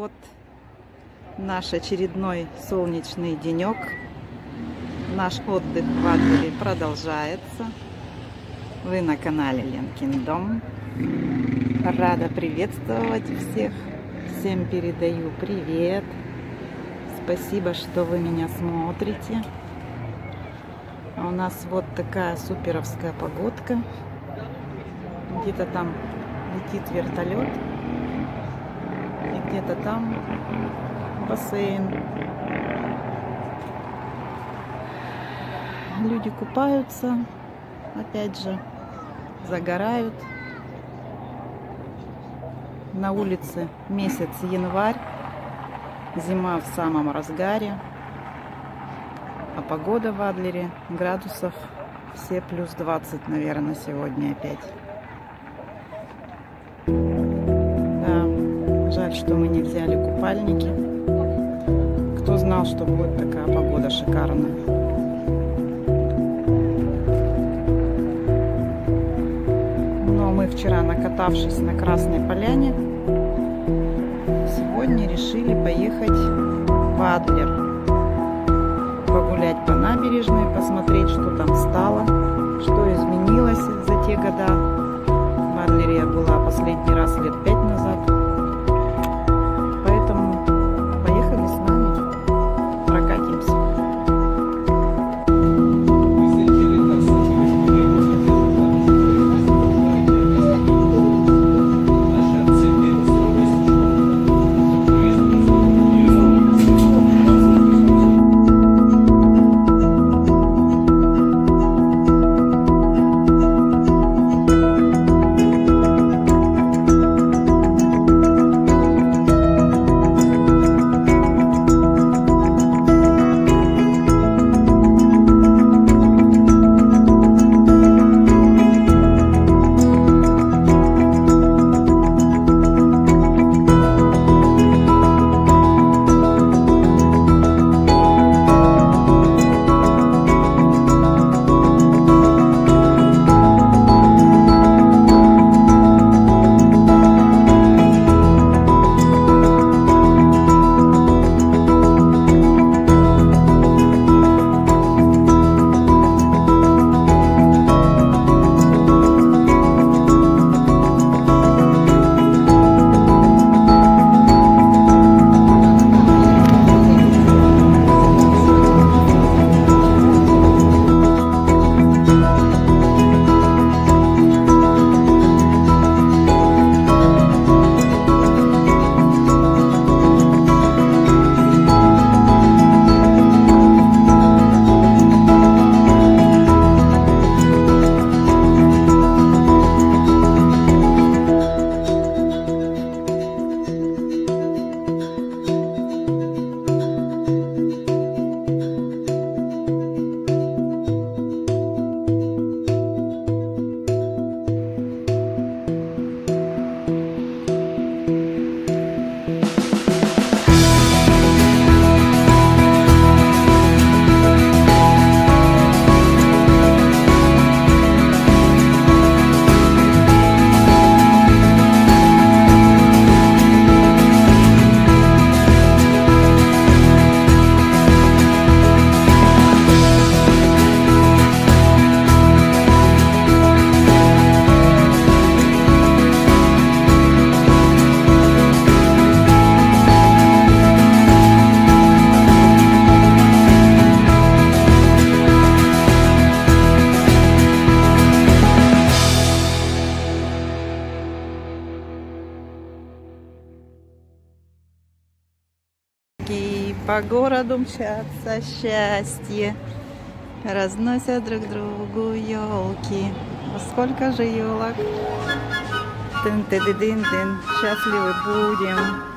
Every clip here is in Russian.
Вот наш очередной солнечный денек. Наш отдых в Адлере продолжается. Вы на канале Ленкин Дом. Рада приветствовать всех. Всем передаю привет. Спасибо, что вы меня смотрите. А у нас вот такая суперовская погодка. Где-то там летит вертолет где-то там бассейн. Люди купаются, опять же, загорают. На улице месяц январь, зима в самом разгаре, а погода в Адлере градусов все плюс 20, наверное, сегодня опять. Жаль, что мы не взяли купальники. Кто знал, что будет такая погода шикарная. Но мы вчера, накатавшись на Красной Поляне, сегодня решили поехать в Адлер. Погулять по набережной, посмотреть, что там стало, что изменилось за те года. В Адлере я была последний раз лет пять назад. По городу мчатся счастье, разносят друг другу елки. Сколько же елок? Тын-ты-дын-дын, счастливы будем.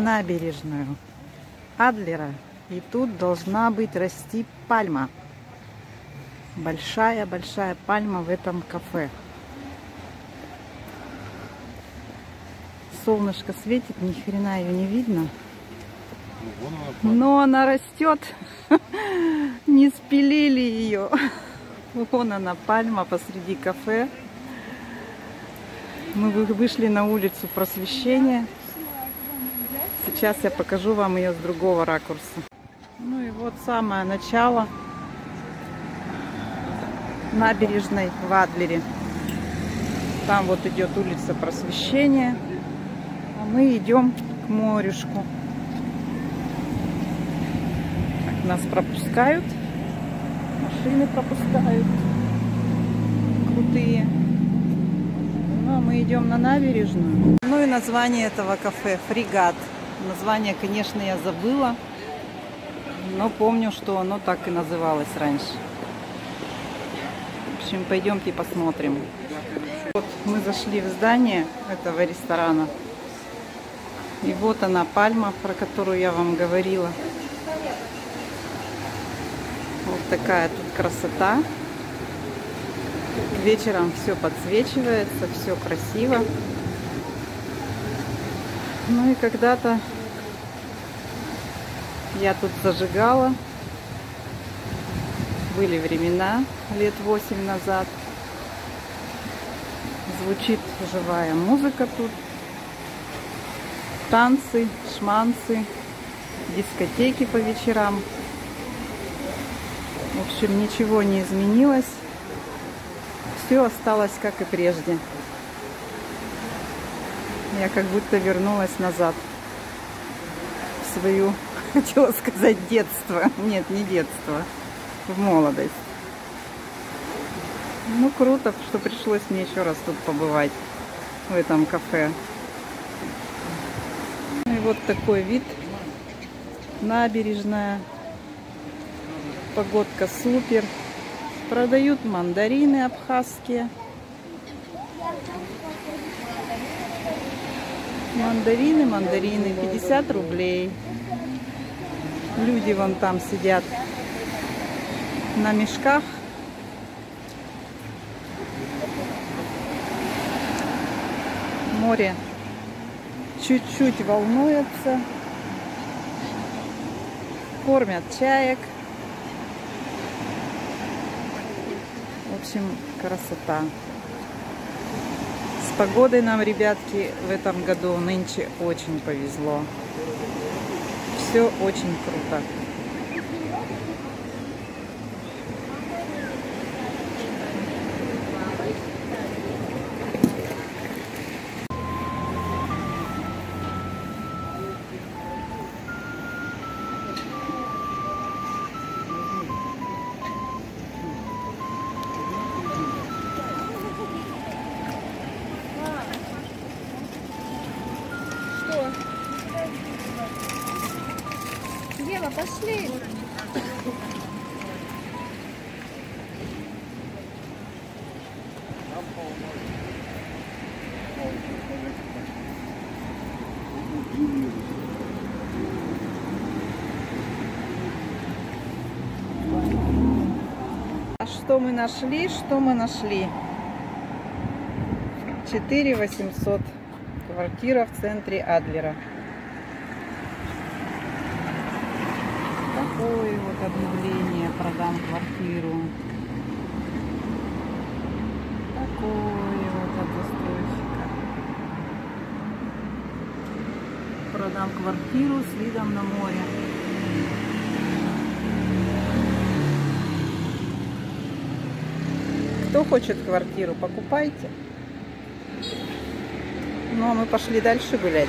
Набережную Адлера. И тут должна быть расти пальма. Большая-большая пальма в этом кафе. Солнышко светит, ни хрена ее не видно. Но она растет. Не спилили ее. Вон она, пальма посреди кафе. Мы вышли на улицу просвещения. Сейчас я покажу вам ее с другого ракурса. Ну и вот самое начало набережной в Адлере. Там вот идет улица просвещения. А мы идем к морюшку. Так, нас пропускают. Машины пропускают. Крутые. Ну, а мы идем на набережную. Ну и название этого кафе «Фрегат». Название, конечно, я забыла. Но помню, что оно так и называлось раньше. В общем, пойдемте посмотрим. Вот мы зашли в здание этого ресторана. И вот она, пальма, про которую я вам говорила. Вот такая тут красота. Вечером все подсвечивается, все красиво. Ну и когда-то я тут зажигала. Были времена, лет восемь назад. Звучит живая музыка тут. Танцы, шманцы, дискотеки по вечерам. В общем, ничего не изменилось. Все осталось как и прежде. Я как будто вернулась назад в свою, хотела сказать, детство. Нет, не детство, в молодость. Ну, круто, что пришлось мне еще раз тут побывать, в этом кафе. И вот такой вид. Набережная. Погодка супер. Продают мандарины абхазские. Мандарины, мандарины, 50 рублей. Люди вон там сидят на мешках. Море чуть-чуть волнуется. Кормят чаек. В общем, красота погодой нам, ребятки, в этом году нынче очень повезло. Все очень круто. Пошли. А что мы нашли? Что мы нашли? 4 800. Квартира в центре Адлера. Такое вот объявление. Продам квартиру. Такое вот от застройщика. Продам квартиру с видом на море. Кто хочет квартиру, покупайте. Ну, а мы пошли дальше гулять.